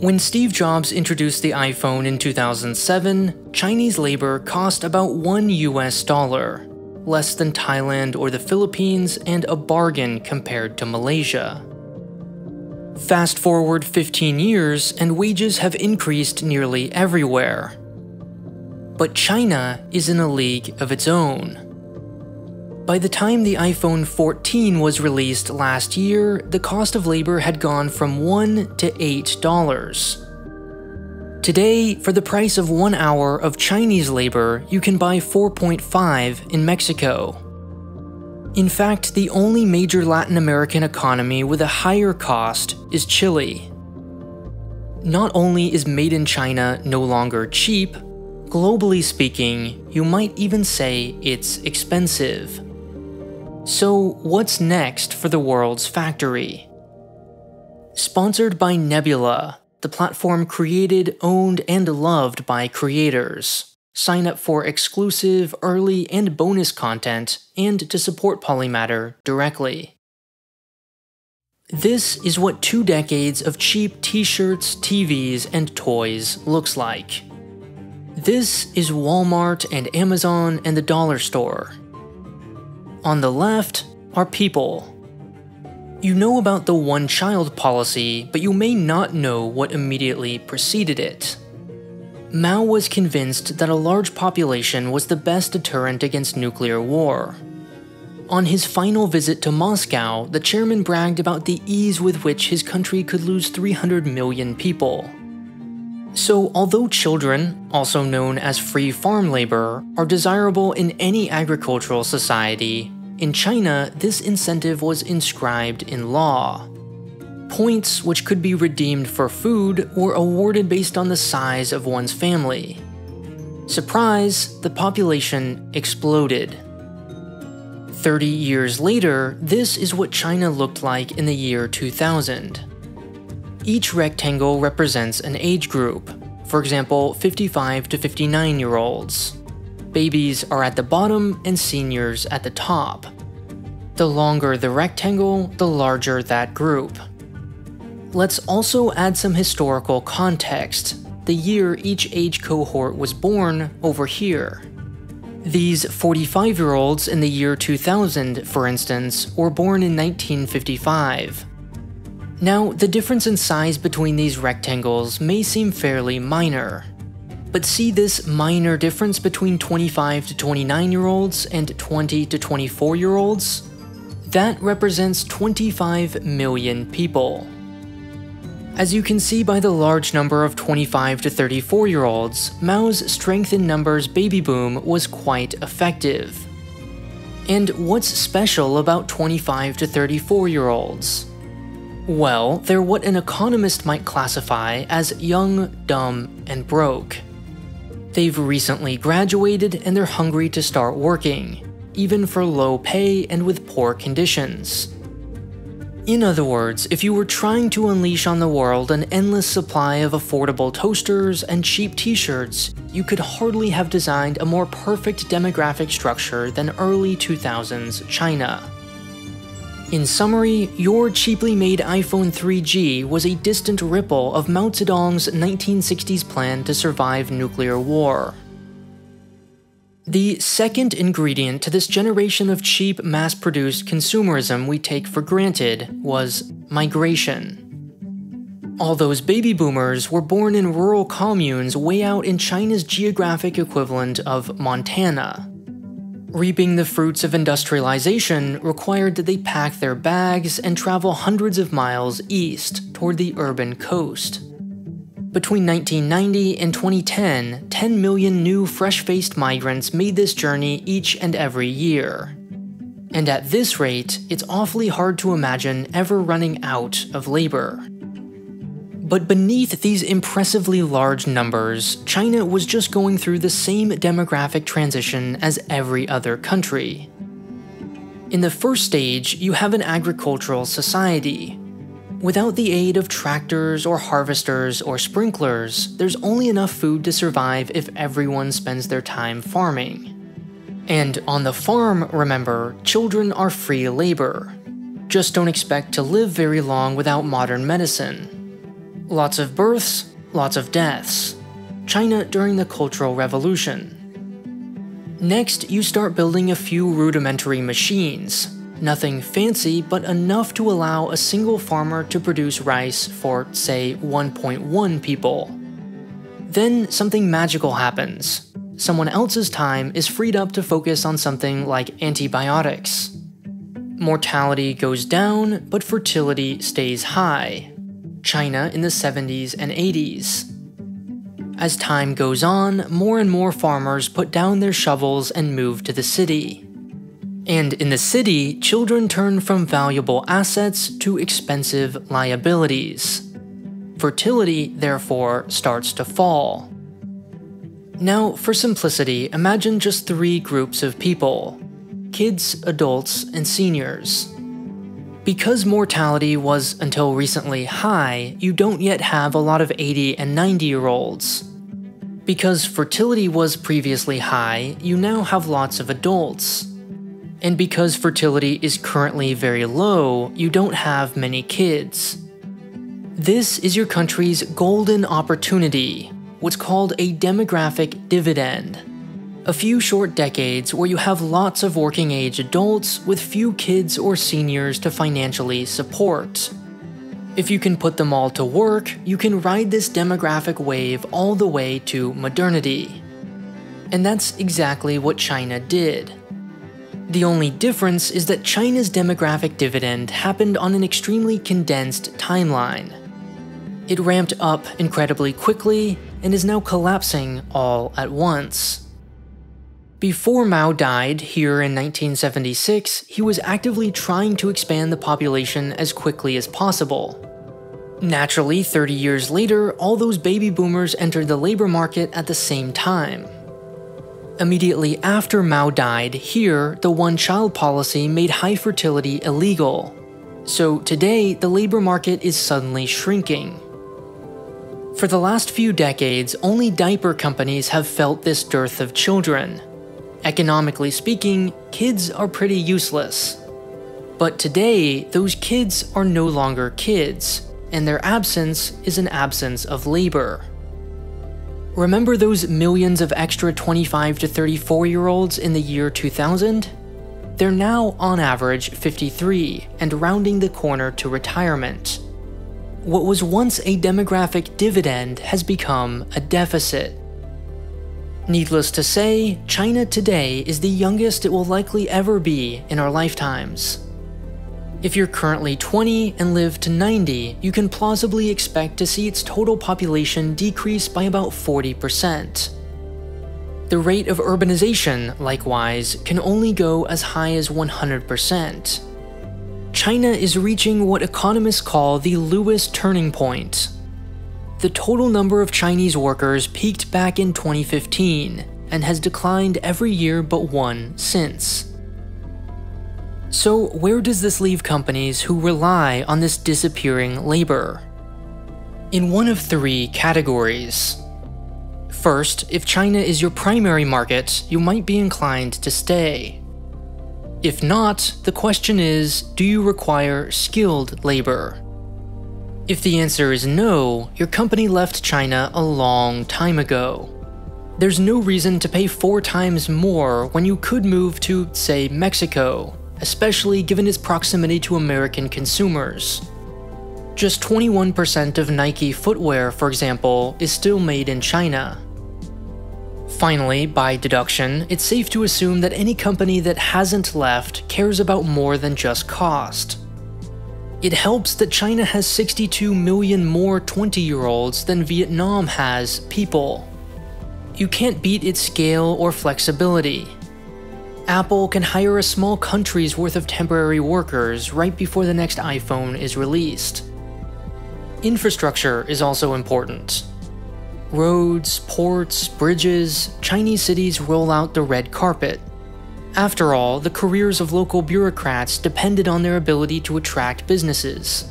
When Steve Jobs introduced the iPhone in 2007, Chinese labor cost about 1 US dollar, less than Thailand or the Philippines, and a bargain compared to Malaysia. Fast forward 15 years, and wages have increased nearly everywhere. But China is in a league of its own. By the time the iPhone 14 was released last year, the cost of labor had gone from $1 to $8. Today, for the price of one hour of Chinese labor, you can buy 4.5 in Mexico. In fact, the only major Latin American economy with a higher cost is Chile. Not only is made in China no longer cheap, globally speaking, you might even say it's expensive. So, what's next for the world's factory? Sponsored by Nebula, the platform created, owned, and loved by creators. Sign up for exclusive, early, and bonus content, and to support Polymatter directly. This is what two decades of cheap t shirts, TVs, and toys looks like. This is Walmart and Amazon and the dollar store. On the left are people. You know about the one child policy, but you may not know what immediately preceded it. Mao was convinced that a large population was the best deterrent against nuclear war. On his final visit to Moscow, the chairman bragged about the ease with which his country could lose 300 million people. So, although children, also known as free farm labor, are desirable in any agricultural society, in China this incentive was inscribed in law. Points which could be redeemed for food were awarded based on the size of one's family. Surprise, the population exploded. 30 years later, this is what China looked like in the year 2000. Each rectangle represents an age group, for example, 55 to 59 year olds. Babies are at the bottom and seniors at the top. The longer the rectangle, the larger that group. Let's also add some historical context, the year each age cohort was born over here. These 45 year olds in the year 2000, for instance, were born in 1955. Now, the difference in size between these rectangles may seem fairly minor. But see this minor difference between 25 to 29 year olds and 20 to 24 year olds? That represents 25 million people. As you can see by the large number of 25 to 34 year olds, Mao's strength in numbers baby boom was quite effective. And what's special about 25 to 34 year olds? Well, they're what an economist might classify as young, dumb, and broke. They've recently graduated and they're hungry to start working, even for low pay and with poor conditions. In other words, if you were trying to unleash on the world an endless supply of affordable toasters and cheap t shirts, you could hardly have designed a more perfect demographic structure than early 2000s China. In summary, your cheaply made iPhone 3G was a distant ripple of Mao Zedong's 1960s plan to survive nuclear war. The second ingredient to this generation of cheap, mass produced consumerism we take for granted was migration. All those baby boomers were born in rural communes way out in China's geographic equivalent of Montana. Reaping the fruits of industrialization required that they pack their bags and travel hundreds of miles east toward the urban coast. Between 1990 and 2010, 10 million new fresh faced migrants made this journey each and every year. And at this rate, it's awfully hard to imagine ever running out of labor. But beneath these impressively large numbers, China was just going through the same demographic transition as every other country. In the first stage, you have an agricultural society. Without the aid of tractors or harvesters or sprinklers, there's only enough food to survive if everyone spends their time farming. And on the farm, remember, children are free labor. Just don't expect to live very long without modern medicine. Lots of births, lots of deaths. China during the Cultural Revolution. Next, you start building a few rudimentary machines. Nothing fancy, but enough to allow a single farmer to produce rice for, say, 1.1 people. Then something magical happens. Someone else's time is freed up to focus on something like antibiotics. Mortality goes down, but fertility stays high. China in the 70s and 80s. As time goes on, more and more farmers put down their shovels and move to the city. And in the city, children turn from valuable assets to expensive liabilities. Fertility, therefore, starts to fall. Now, for simplicity, imagine just three groups of people kids, adults, and seniors. Because mortality was until recently high, you don't yet have a lot of 80 and 90 year olds. Because fertility was previously high, you now have lots of adults. And because fertility is currently very low, you don't have many kids. This is your country's golden opportunity, what's called a demographic dividend. A few short decades where you have lots of working age adults with few kids or seniors to financially support. If you can put them all to work, you can ride this demographic wave all the way to modernity. And that's exactly what China did. The only difference is that China's demographic dividend happened on an extremely condensed timeline. It ramped up incredibly quickly and is now collapsing all at once. Before Mao died here in 1976, he was actively trying to expand the population as quickly as possible. Naturally, 30 years later, all those baby boomers entered the labor market at the same time. Immediately after Mao died, here, the one child policy made high fertility illegal. So today, the labor market is suddenly shrinking. For the last few decades, only diaper companies have felt this dearth of children. Economically speaking, kids are pretty useless. But today, those kids are no longer kids, and their absence is an absence of labor. Remember those millions of extra 25 to 34 year olds in the year 2000? They're now, on average, 53 and rounding the corner to retirement. What was once a demographic dividend has become a deficit. Needless to say, China today is the youngest it will likely ever be in our lifetimes. If you're currently 20 and live to 90, you can plausibly expect to see its total population decrease by about 40%. The rate of urbanization, likewise, can only go as high as 100%. China is reaching what economists call the Lewis turning point, the total number of Chinese workers peaked back in 2015 and has declined every year but one since. So, where does this leave companies who rely on this disappearing labor? In one of three categories. First, if China is your primary market, you might be inclined to stay. If not, the question is do you require skilled labor? If the answer is no, your company left China a long time ago. There's no reason to pay four times more when you could move to, say, Mexico, especially given its proximity to American consumers. Just 21% of Nike footwear, for example, is still made in China. Finally, by deduction, it's safe to assume that any company that hasn't left cares about more than just cost. It helps that China has 62 million more 20 year olds than Vietnam has people. You can't beat its scale or flexibility. Apple can hire a small country's worth of temporary workers right before the next iPhone is released. Infrastructure is also important. Roads, ports, bridges, Chinese cities roll out the red carpet. After all, the careers of local bureaucrats depended on their ability to attract businesses.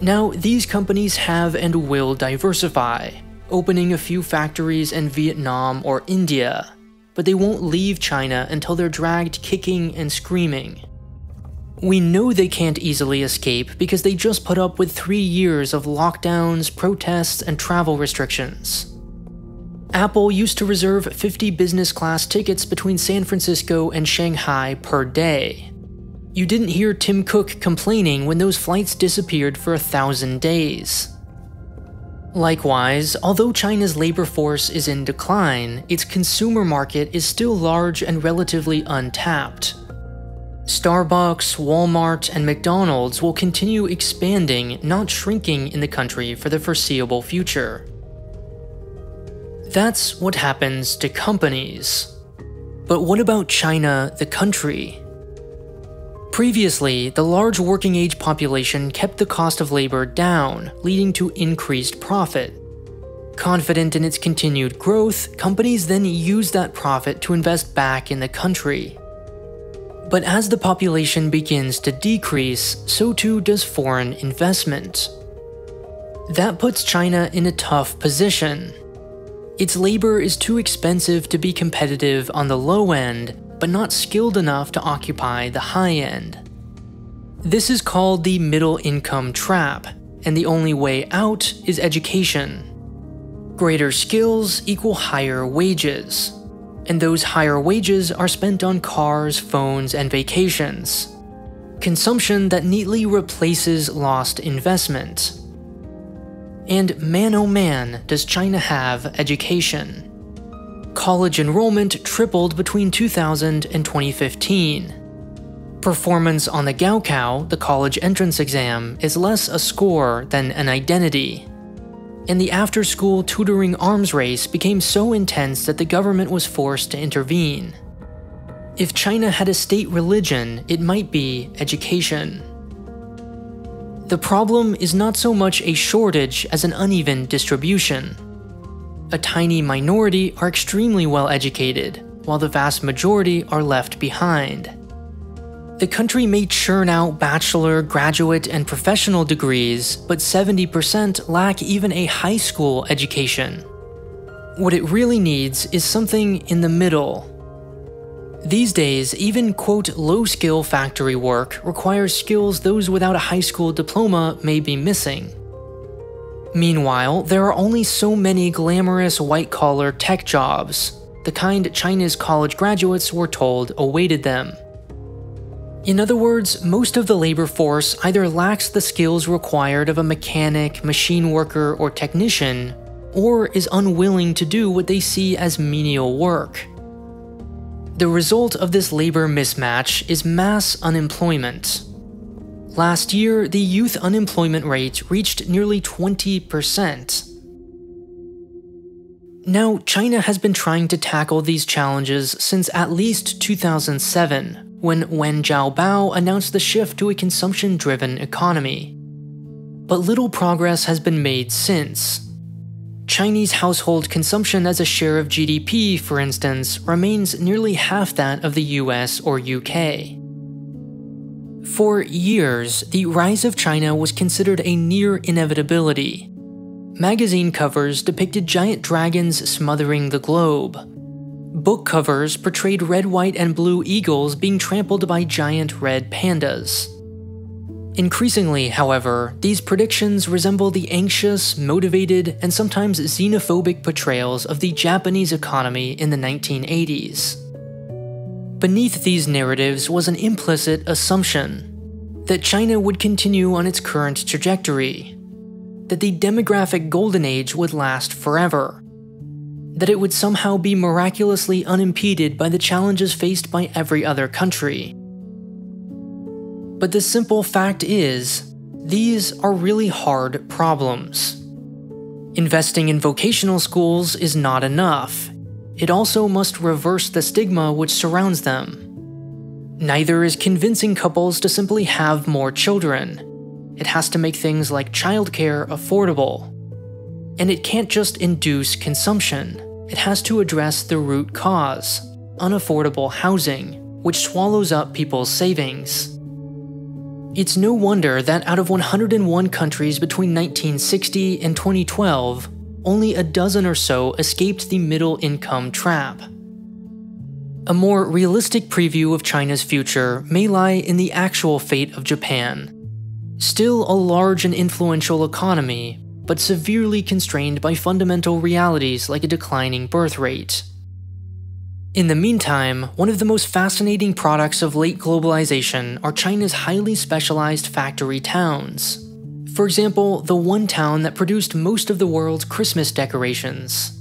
Now, these companies have and will diversify, opening a few factories in Vietnam or India, but they won't leave China until they're dragged kicking and screaming. We know they can't easily escape because they just put up with three years of lockdowns, protests, and travel restrictions. Apple used to reserve 50 business class tickets between San Francisco and Shanghai per day. You didn't hear Tim Cook complaining when those flights disappeared for a thousand days. Likewise, although China's labor force is in decline, its consumer market is still large and relatively untapped. Starbucks, Walmart, and McDonald's will continue expanding, not shrinking in the country for the foreseeable future. That's what happens to companies. But what about China, the country? Previously, the large working age population kept the cost of labor down, leading to increased profit. Confident in its continued growth, companies then used that profit to invest back in the country. But as the population begins to decrease, so too does foreign investment. That puts China in a tough position. Its labor is too expensive to be competitive on the low end, but not skilled enough to occupy the high end. This is called the middle income trap, and the only way out is education. Greater skills equal higher wages, and those higher wages are spent on cars, phones, and vacations. Consumption that neatly replaces lost investment. And man oh man, does China have education college enrollment tripled between 2000 and 2015. Performance on the Gaokao, the college entrance exam, is less a score than an identity. And the after school tutoring arms race became so intense that the government was forced to intervene. If China had a state religion, it might be education. The problem is not so much a shortage as an uneven distribution a tiny minority are extremely well educated, while the vast majority are left behind. The country may churn out bachelor, graduate, and professional degrees, but 70% lack even a high school education. What it really needs is something in the middle. These days, even quote low skill factory work requires skills those without a high school diploma may be missing. Meanwhile, there are only so many glamorous white collar tech jobs, the kind China's college graduates were told awaited them. In other words, most of the labor force either lacks the skills required of a mechanic, machine worker, or technician, or is unwilling to do what they see as menial work. The result of this labor mismatch is mass unemployment. Last year, the youth unemployment rate reached nearly 20%. Now, China has been trying to tackle these challenges since at least 2007, when Wen Jiabao announced the shift to a consumption driven economy. But little progress has been made since. Chinese household consumption as a share of GDP, for instance, remains nearly half that of the US or UK. For years, the rise of China was considered a near inevitability. Magazine covers depicted giant dragons smothering the globe. Book covers portrayed red, white, and blue eagles being trampled by giant red pandas. Increasingly, however, these predictions resemble the anxious, motivated, and sometimes xenophobic portrayals of the Japanese economy in the 1980s. Beneath these narratives was an implicit assumption that China would continue on its current trajectory, that the demographic golden age would last forever, that it would somehow be miraculously unimpeded by the challenges faced by every other country. But the simple fact is, these are really hard problems. Investing in vocational schools is not enough, it also must reverse the stigma which surrounds them. Neither is convincing couples to simply have more children. It has to make things like childcare affordable. And it can't just induce consumption, it has to address the root cause unaffordable housing, which swallows up people's savings. It's no wonder that out of 101 countries between 1960 and 2012, only a dozen or so escaped the middle income trap. a more realistic preview of China's future may lie in the actual fate of Japan. Still a large and influential economy, but severely constrained by fundamental realities like a declining birth rate. In the meantime, one of the most fascinating products of late globalization are China's highly specialized factory towns. For example, the one town that produced most of the world's Christmas decorations.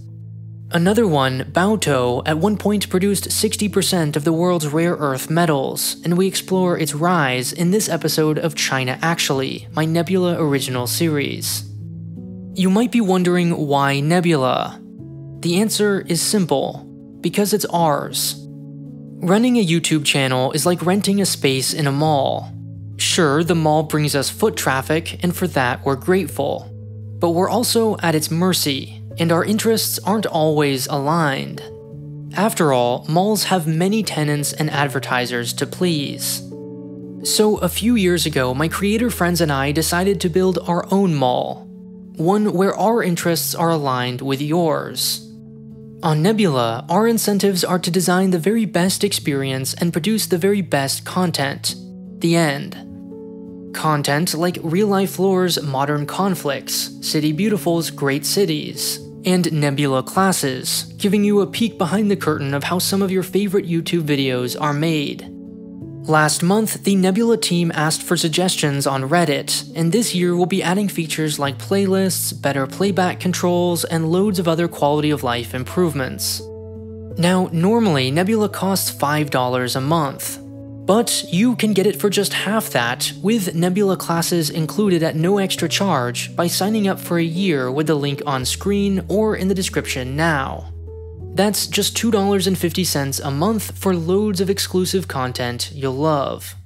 Another one, Baotou, at one point produced 60% of the world's rare earth metals, and we explore its rise in this episode of China Actually, my Nebula original series. You might be wondering why Nebula? The answer is simple because it's ours. Running a YouTube channel is like renting a space in a mall. Sure, the mall brings us foot traffic, and for that we're grateful. But we're also at its mercy, and our interests aren't always aligned. After all, malls have many tenants and advertisers to please. So, a few years ago, my creator friends and I decided to build our own mall, one where our interests are aligned with yours. On Nebula, our incentives are to design the very best experience and produce the very best content. The end. Content like Real Life Lore's Modern Conflicts, City Beautiful's Great Cities, and Nebula Classes, giving you a peek behind the curtain of how some of your favorite YouTube videos are made. Last month, the Nebula team asked for suggestions on Reddit, and this year we'll be adding features like playlists, better playback controls, and loads of other quality of life improvements. Now, normally Nebula costs $5 a month, but you can get it for just half that with Nebula classes included at no extra charge by signing up for a year with the link on screen or in the description now. That's just $2.50 a month for loads of exclusive content you'll love.